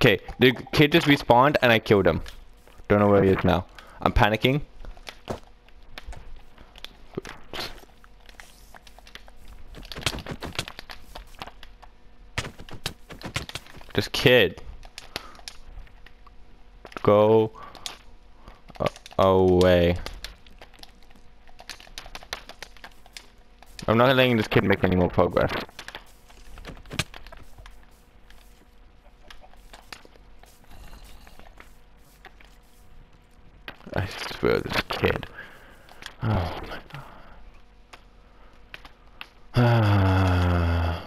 Okay, the kid just respawned and I killed him. Don't know where he is now. I'm panicking. This kid. Go uh, away. I'm not letting this kid make any more progress. I swear this kid. Oh my god. Ah.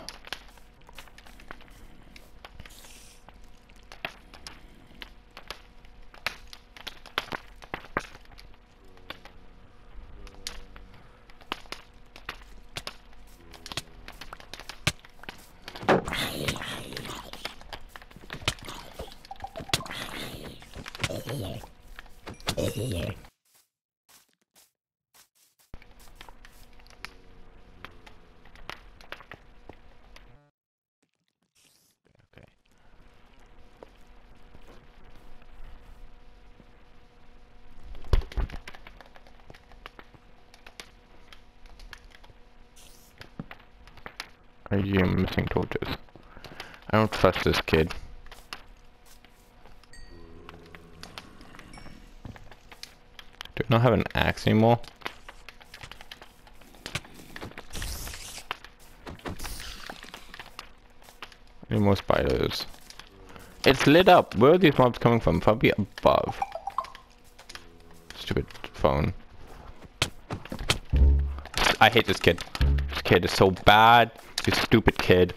Okay. I am missing torches. I don't trust this kid. Do I not have an axe anymore? Any more spiders? It's lit up. Where are these mobs coming from? Probably above. Stupid phone. I hate this kid. Kid is so bad. You stupid kid.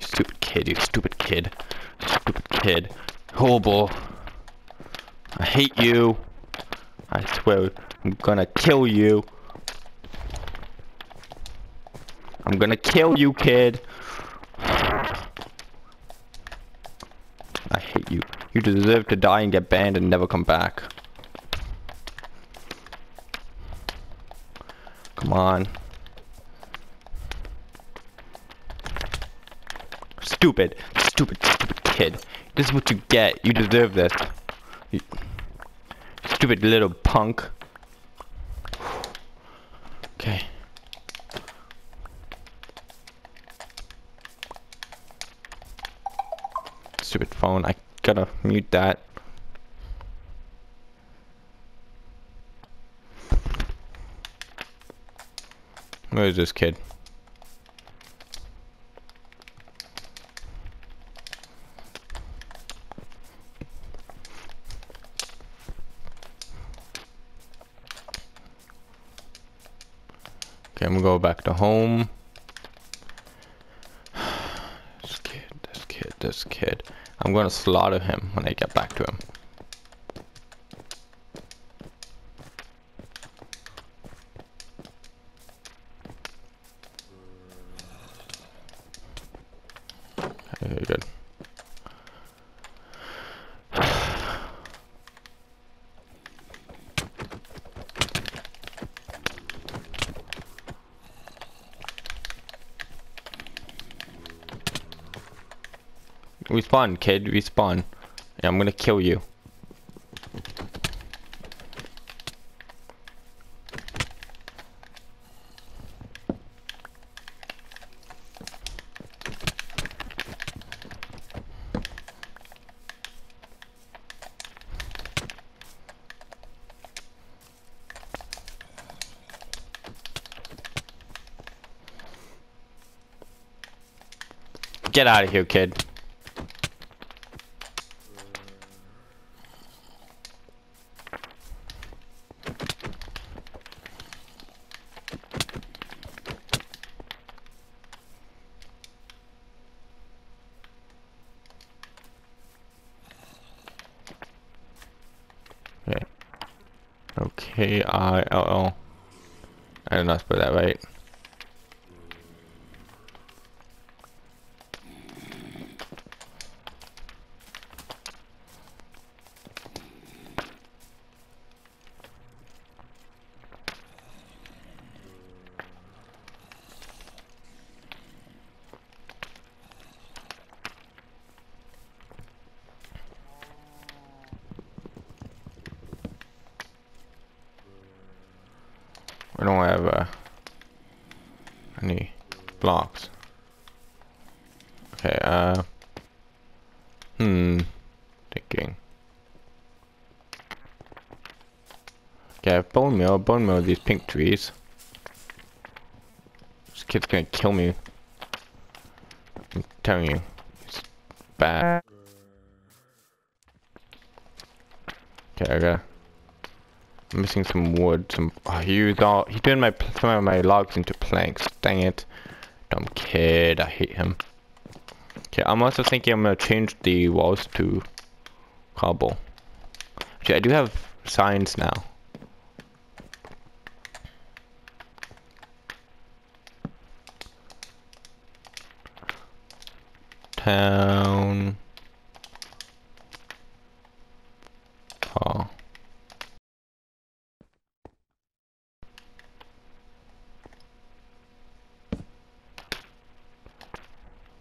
You stupid kid. You stupid kid. Stupid kid. Horrible. I hate you. I swear I'm gonna kill you. I'm gonna kill you, kid. I hate you. You deserve to die and get banned and never come back. Come on. Stupid, stupid, stupid kid. This is what you get. You deserve this. You stupid little punk. Okay. Stupid phone. I gotta mute that. Where is this kid? Okay, I'm gonna go back to home. This kid, this kid, this kid. I'm gonna slaughter him when I get back to him. Okay, good. Respawn, kid, respawn. I'm gonna kill you. Get out of here, kid. Okay. Okay, I L L. I did not spell that right. I don't have uh, any blocks. Okay, uh, hmm, thinking. Okay, I have bone meal, bone meal these pink trees. This kid's gonna kill me. I'm telling you, it's bad. Okay, I got. I'm missing some wood. Some. Oh, he all. He turned my some of my logs into planks. Dang it, dumb kid. I hate him. Okay, I'm also thinking I'm gonna change the walls to cobble. Actually, I do have signs now. Town. Hall.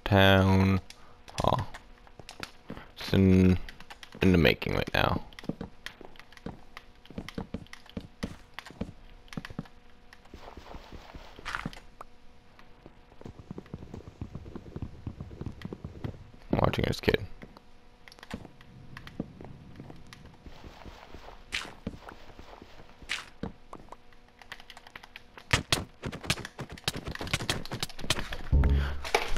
Town hall. It's in, in the making right now. Watching this kid.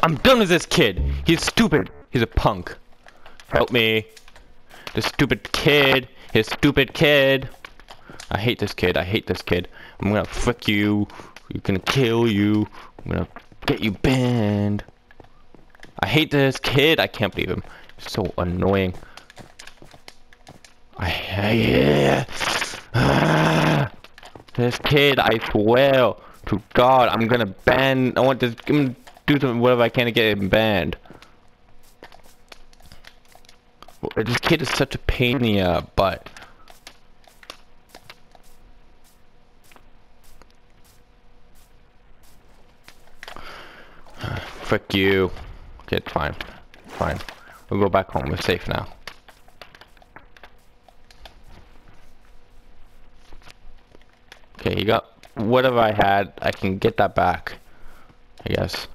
I'm done with this kid. He's stupid. He's a punk. Help me. This stupid kid. His stupid kid. I hate this kid. I hate this kid. I'm gonna frick you. I'm gonna kill you. I'm gonna get you banned. Hate this kid. I can't believe him. So annoying. I hate ah, this kid. I swear to God, I'm gonna ban. I want this. I'm gonna do something whatever I can to get him banned. This kid is such a pain in the uh, butt. Frick you. Okay, fine. Fine. We'll go back home. We're safe now. Okay, you got whatever I had. I can get that back. I guess.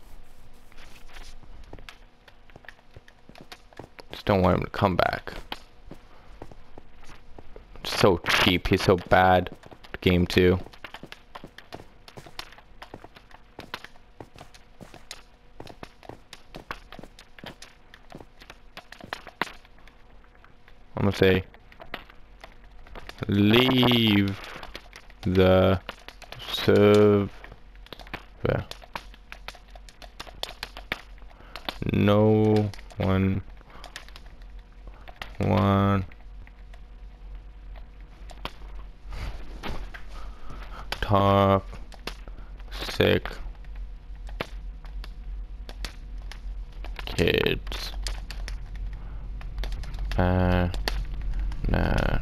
Just don't want him to come back. So cheap. He's so bad. Game two. I'm gonna say leave the server. No one one talk sick kids uh nah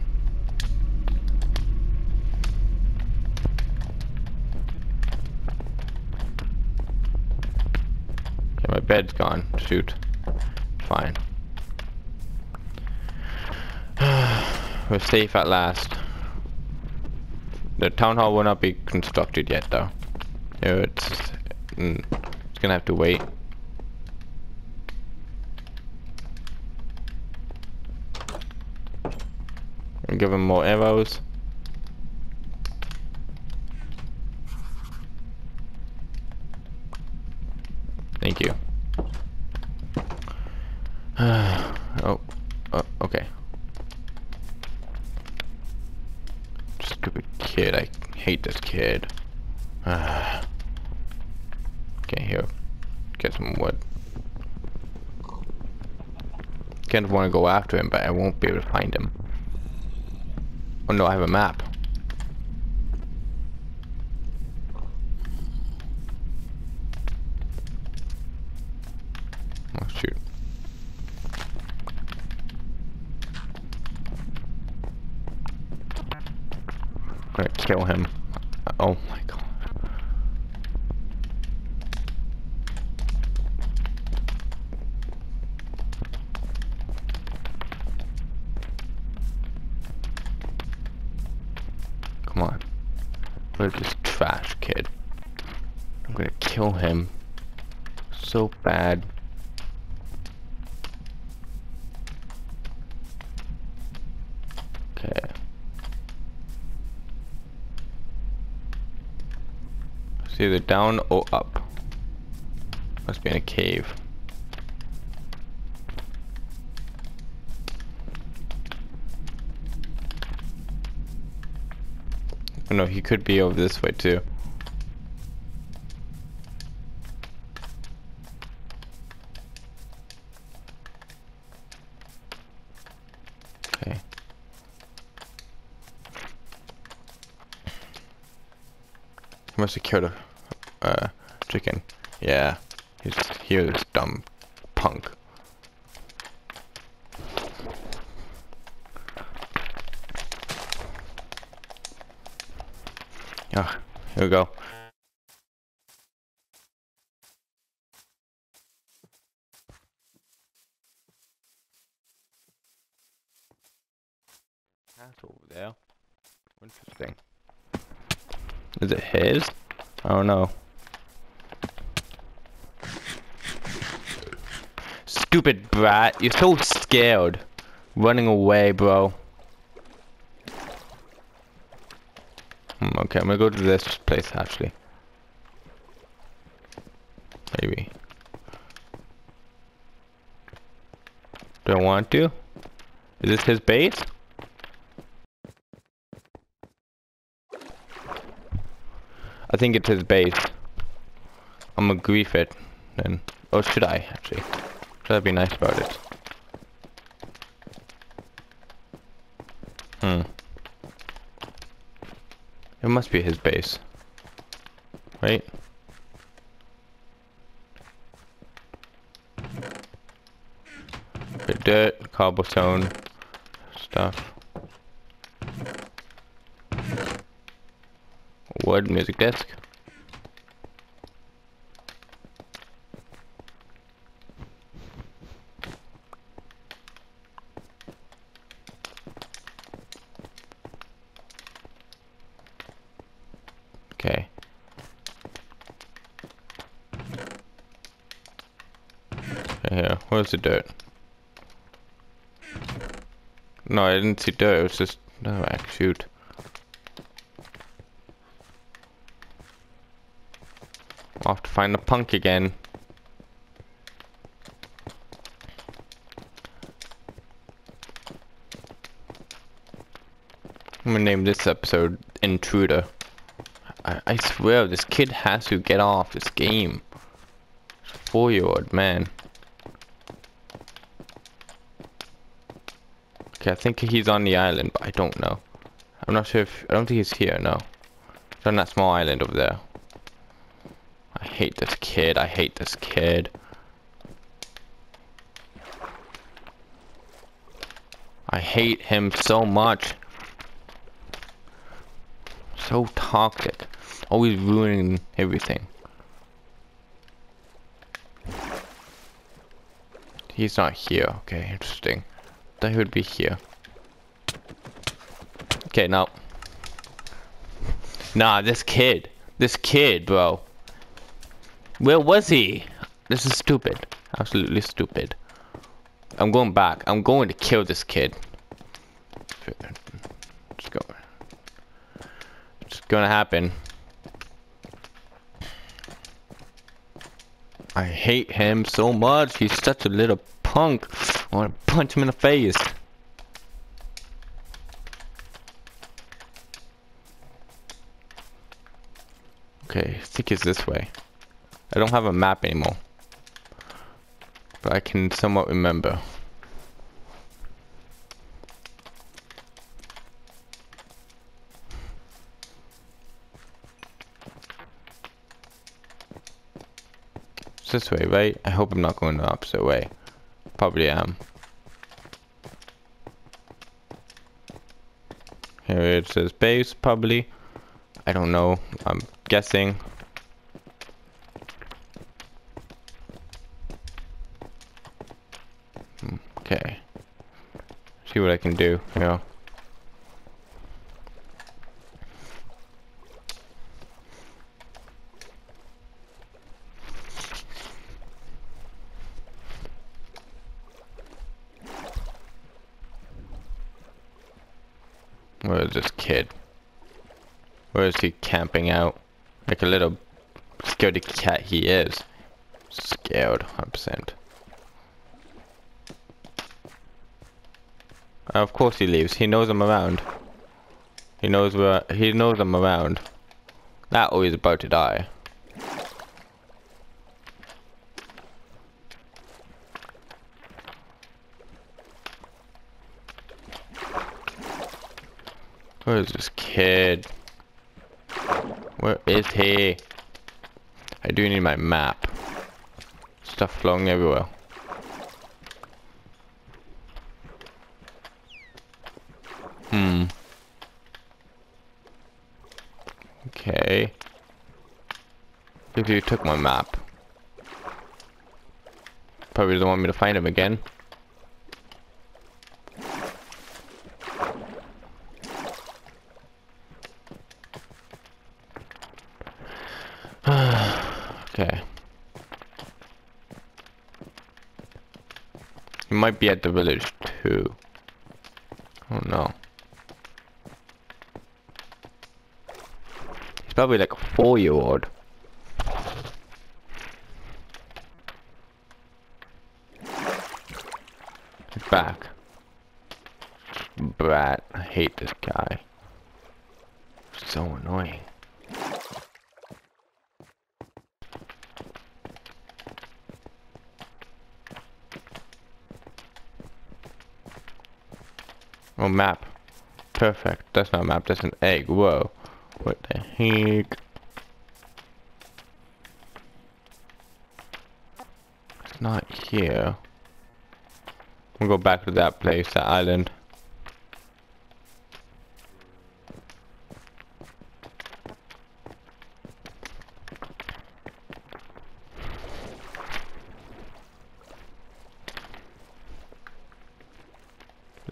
okay my bed's gone. Shoot. Fine. We're safe at last. The town hall will not be constructed yet though. It's mm, it's gonna have to wait. Give him more arrows thank you oh uh, okay stupid kid I hate this kid okay here get some wood kind of want to go after him but I won't be able to find him Oh no, I have a map. Oh shoot. Gonna kill him. Oh my god. Come on. We'll just trash kid. I'm gonna kill him. So bad. Okay. It's either down or up. Must be in a cave. Oh no, he could be over this way too. Okay. Must have killed uh, chicken. Yeah, he's here. This dumb punk. Ah, here we go. That's over there. Interesting. Is it his? I don't know. Stupid brat, you're so scared. Running away, bro. Hmm, okay, I'm gonna go to this place actually. Maybe. Do I want to? Is this his base? I think it's his base. I'm gonna grief it then. Oh, should I actually? I be nice about it? Hmm. It must be his base. Right? Bit dirt, cobblestone, stuff. Wood, music desk. Okay. Here. Where's the dirt? No, I didn't see dirt. It was just no. Shoot. I'll have to find the punk again. I'm gonna name this episode Intruder. I, I swear, this kid has to get off this game. Four-year-old man. Okay, I think he's on the island, but I don't know. I'm not sure if... I don't think he's here, no. He's on that small island over there. I hate this kid. I hate this kid. I hate him so much. So toxic. Always ruining everything. He's not here. Okay, interesting. He would be here. Okay, now. Nah, this kid. This kid, bro. Where was he? This is stupid. Absolutely stupid. I'm going back. I'm going to kill this kid. It's going. It's gonna happen. I hate him so much. He's such a little punk. I want to punch him in the face. Okay, I think it's this way. I don't have a map anymore. But I can somewhat remember. It's this way, right? I hope I'm not going the opposite way. Probably am. Here it says base, probably. I don't know. I'm guessing. Hmm, okay. See what I can do, you know. Where is this kid? Where is he camping out? Like a little scaredy cat he is. Scared, 100%. Uh, of course he leaves. He knows I'm around. He knows where he knows I'm around. That he's about to die. Where is this kid? Where is he? I do need my map. Stuff flowing everywhere. Hmm. Okay. If you took my map. Probably doesn't want me to find him again. okay. He might be at the village too. Oh no. He's probably like a four-year-old. Back. Brat, I hate this guy. So annoying. Oh, map. Perfect. That's not a map, that's an egg. Whoa. What the heck? It's not here. We'll go back to that place, that island.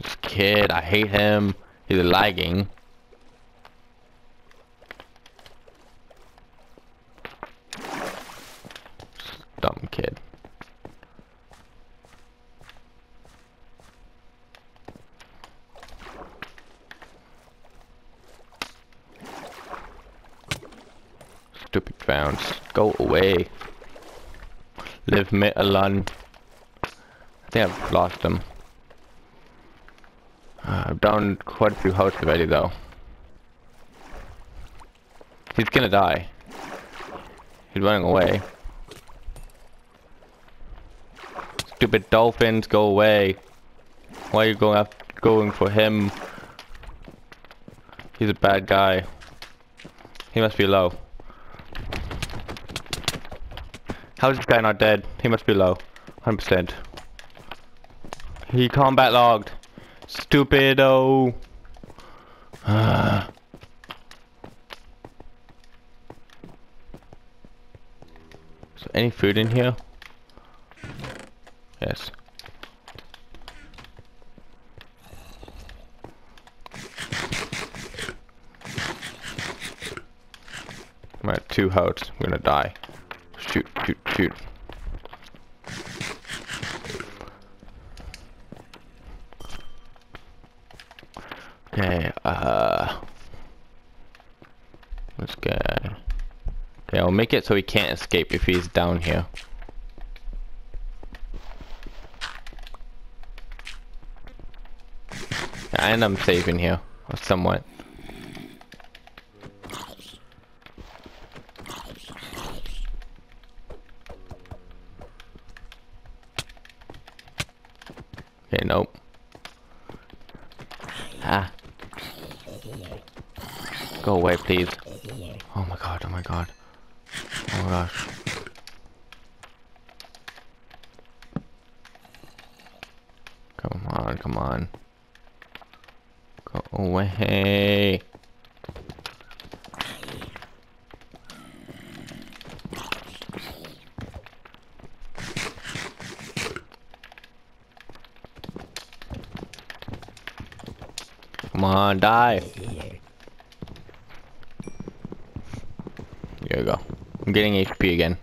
This kid, I hate him. He's lagging. Dumb kid. Stupid clowns. Go away. Leave me alone. I think I've lost him. Uh, quite a few houses already though. He's gonna die. He's running away. Stupid dolphins, go away. Why are you going after going for him? He's a bad guy. He must be low. How is this guy not dead? He must be low. 100%. He combat logged. Stupido. Uh. There any food in here? Yes. I'm at two hearts. I'm gonna die. Shoot, shoot, shoot. Okay, uh... This guy... Okay, I'll make it so he can't escape if he's down here. And I'm saving here, somewhat. Okay, nope. Ah. Go away, please. Oh my god, oh my god. Oh my gosh. Come on, come on. Go away. Come on, die. I'm getting HP again.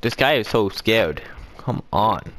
This guy is so scared. Come on.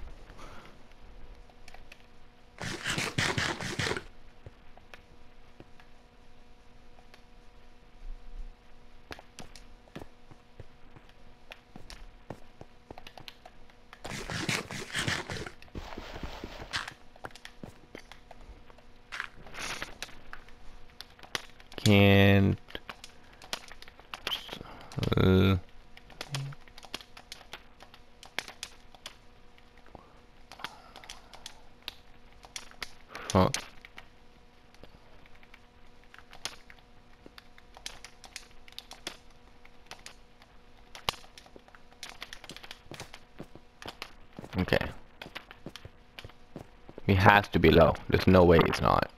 Has to be low. There's no way he's not.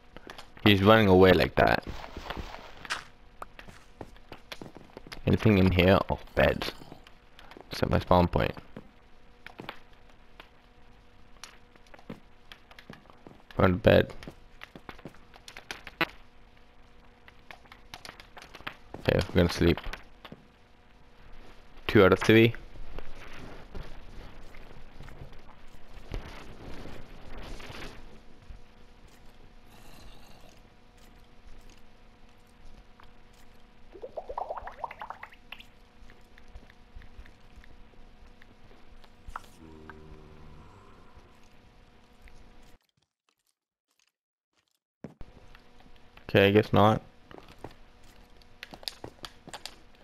He's running away like that. Anything in here? Oh, beds. Set my spawn point. Run to bed. Okay, we're gonna sleep. Two out of three. Okay, I guess not.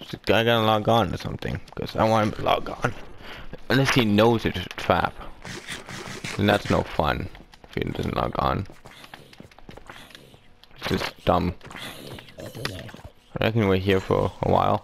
I gotta log on or something, because I want him to log on. Unless he knows it's a trap. And that's no fun, if he doesn't log on. It's just dumb. I reckon we're here for a while.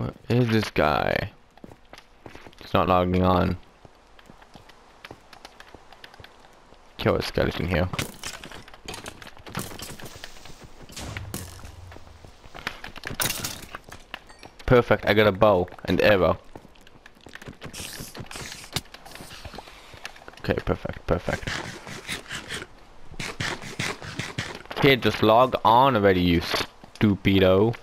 What is this guy? He's not logging on. Kill a skeleton here. Perfect, I got a bow and arrow. Okay, perfect, perfect. Kid, just log on already, you stupido.